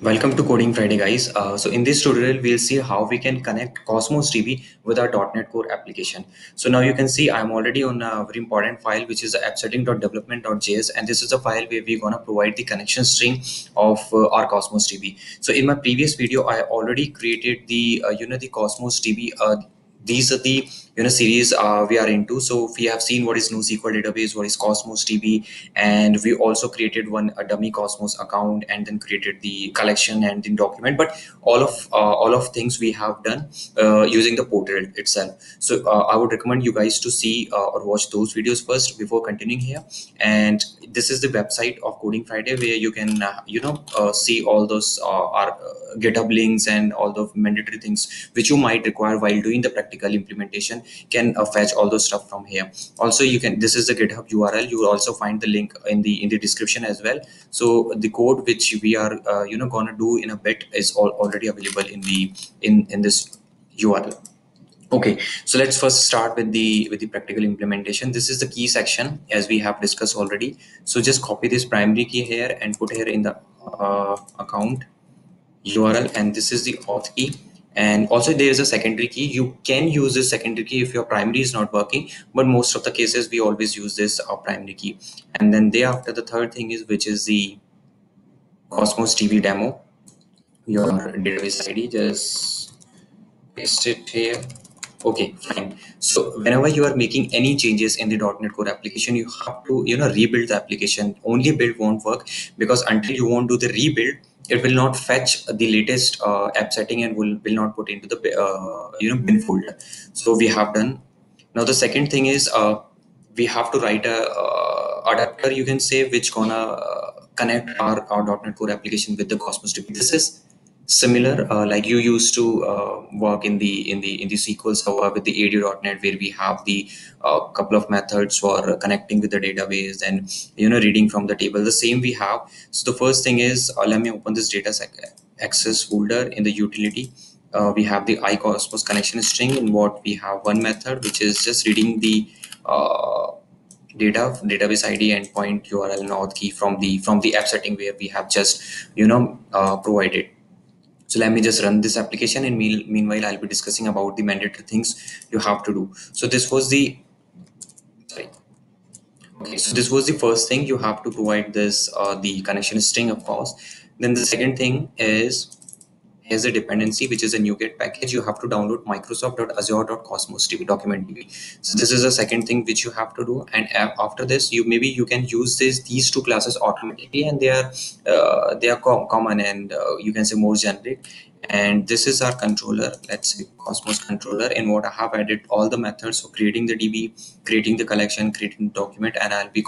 Welcome to Coding Friday, guys. Uh, so in this tutorial, we'll see how we can connect Cosmos DB with our .NET Core application. So now you can see I'm already on a very important file, which is appsetting.development.js, and this is a file where we're gonna provide the connection string of uh, our Cosmos DB. So in my previous video, I already created the uh, you know the Cosmos DB. These are the you know series uh, we are into so we have seen what is NoSQL database, what is Cosmos DB, and we also created one a dummy Cosmos account and then created the collection and the document. But all of uh, all of things we have done uh, using the portal itself. So uh, I would recommend you guys to see uh, or watch those videos first before continuing here. And this is the website of Coding Friday where you can uh, you know see all those our GitHub links and all the mandatory things which you might require while doing the practical implementation can uh, fetch all those stuff from here. Also you can this is the github url you will also find the link in the in the description as well. So the code which we are uh, you know gonna do in a bit is all already available in the in in this url okay so let's first start with the with the practical implementation. This is the key section as we have discussed already. So just copy this primary key here and put here in the uh, account url and this is the auth key and also there is a secondary key. You can use this secondary key if your primary is not working but most of the cases we always use this uh, primary key. And then thereafter the third thing is which is the cosmos db demo. Your database id just paste it here okay fine. So whenever you are making any changes in the .NET Core application you have to you know rebuild the application. Only build won't work because until you won't do the rebuild it will not fetch the latest uh, app setting and will, will not put into the uh, you know bin folder. So we have done. Now the second thing is uh, we have to write a uh, adapter. You can say which gonna uh, connect our, our .NET Core application with the Cosmos DB. This is similar uh, like you used to uh, work in the in the in the SQL Server with the ADO.NET where we have the uh, couple of methods for connecting with the database and you know reading from the table. The same we have. So the first thing is uh, let me open this data access folder in the utility. Uh, we have the iCosmos connection string in what we have one method which is just reading the uh, data database id endpoint url and auth key from the from the app setting where we have just you know provided so let me just run this application and meanwhile I'll be discussing about the mandatory things you have to do. So this was the, sorry. Okay, so this was the first thing you have to provide this, uh, the connection string, of course. Then the second thing is here's a dependency which is a NuGet package. You have to download microsoft.azure.cosmos document db so this is the second thing which you have to do. And after this you maybe you can use this these two classes automatically. And they are uh, they are com common and uh, you can say more generic. And this is our controller. Let's say cosmos controller. In what i have added all the methods for creating the db creating the collection creating the document. And i'll be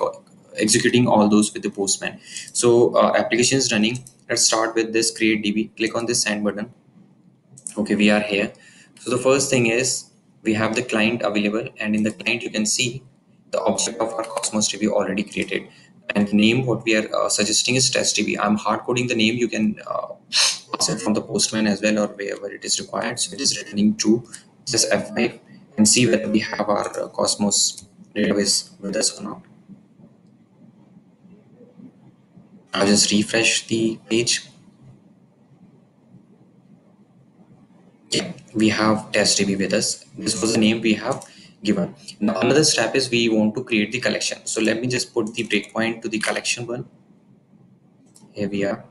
executing all those with the postman. So uh, application is running let's start with this create db click on this send button. Okay we are here. So the first thing is we have the client available and in the client you can see the object of our cosmos db already created. And the name what we are uh, suggesting is test db i'm hard coding the name. You can uh, pass it from the postman as well or wherever it is required. So it is returning true just f5 and see whether we have our uh, cosmos database with us or not I'll just refresh the page. We have testdb with us. This was the name we have given. Now another step is we want to create the collection. So let me just put the breakpoint to the collection one. Here we are.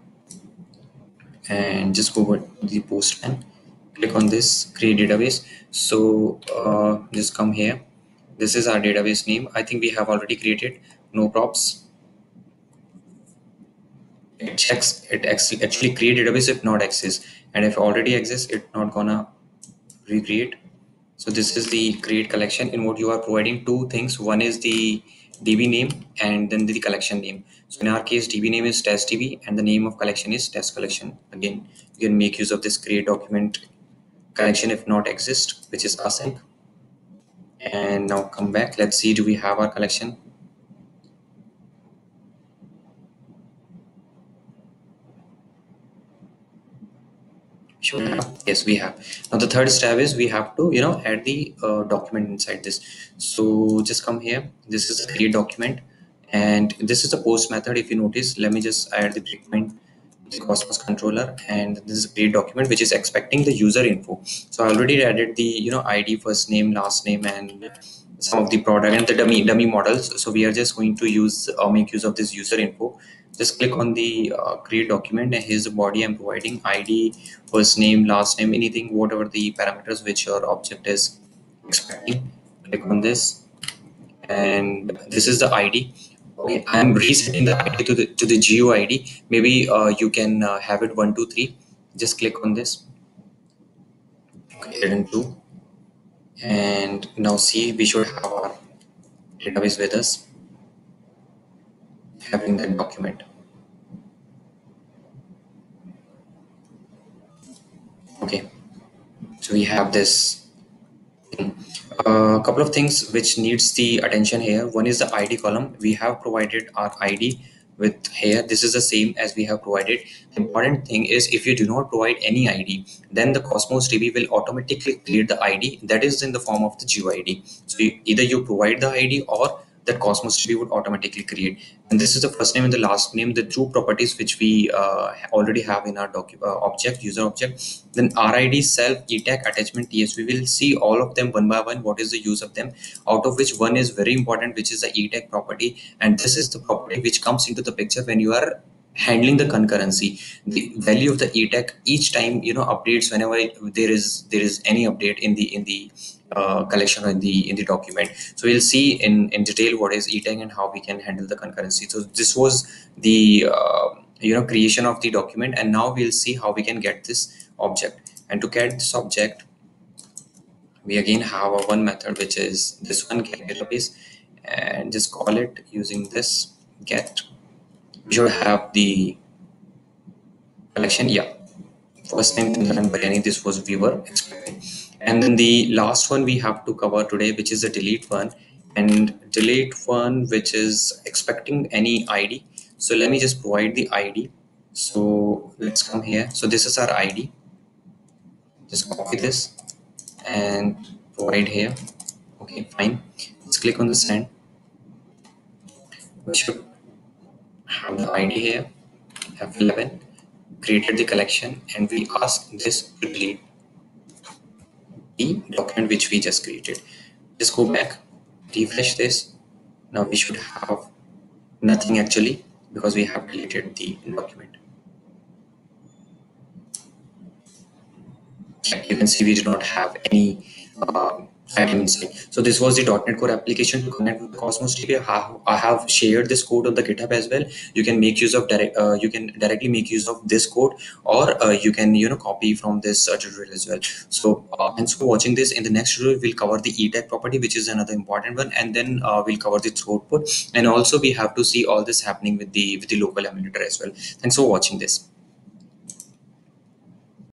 And just go over the postman. Click on this create database. So uh, just come here. This is our database name. I think we have already created no props it checks it actually create database if not exists and if already exists it not gonna recreate. So this is the create collection in what you are providing. Two things. One is the db name and then the collection name. So in our case db name is test db and the name of collection is test collection. Again you can make use of this create document collection if not exist which is async. And now come back. Let's see do we have our collection sure yes we have. Now the third step is we have to you know add the uh, document inside this. So just come here. This is a create document. And this is the post method. If you notice let me just add the breakpoint the Cosmos controller. And this is a create document which is expecting the user info. So I already added the you know ID, first name, last name, and some of the product and the dummy dummy models. So we are just going to use or uh, make use of this user info. Just click on the uh, create document and here's the body I'm providing ID, first name, last name, anything, whatever the parameters which your object is expecting. Click on this and this is the ID okay i'm resetting the id to the to the GUID maybe uh, you can uh, have it one two three. Just click on this. Okay hidden two and now see we should have our database with us having that document. Okay. So we have this a couple of things which needs the attention here. One is the id column. We have provided our id with here. This is the same as we have provided. The important thing is if you do not provide any id then the cosmos db will automatically create the id that is in the form of the GUID so you, either you provide the id or that Cosmos DB would automatically create. And this is the first name and the last name, the two properties which we uh, already have in our uh, object, user object. Then RID, self, ETAG, attachment, TS. We will see all of them one by one. What is the use of them? Out of which one is very important, which is the ETAG property. And this is the property which comes into the picture when you are handling the concurrency the value of the etag each time you know updates whenever there is there is any update in the in the uh, collection in the in the document. So we'll see in in detail what is etag and how we can handle the concurrency. So this was the uh, you know creation of the document and now we'll see how we can get this object. And to get this object we again have a one method which is this one get database and just call it using this get. We should have the collection yeah. First name but any this was viewer expected and then the last one we have to cover today which is the delete one. And delete one which is expecting any id so let me just provide the id so let's come here. So this is our id just copy this and provide here. Okay fine. Let's click on the send. We should have the id here f11 created the collection and we ask this to delete the document which we just created. Just go back, refresh this. Now we should have nothing actually because we have deleted the document. You can see we do not have any uh, inside. So this was the .NET Core application to connect with Cosmos DB. I have shared this code on the GitHub as well. You can make use of direct. Uh, you can directly make use of this code, or uh, you can you know copy from this uh, tutorial as well. So uh, thanks for watching this. In the next tutorial, we'll cover the ETAG property, which is another important one, and then uh, we'll cover the throughput. And also we have to see all this happening with the with the local emulator as well. Thanks for watching this.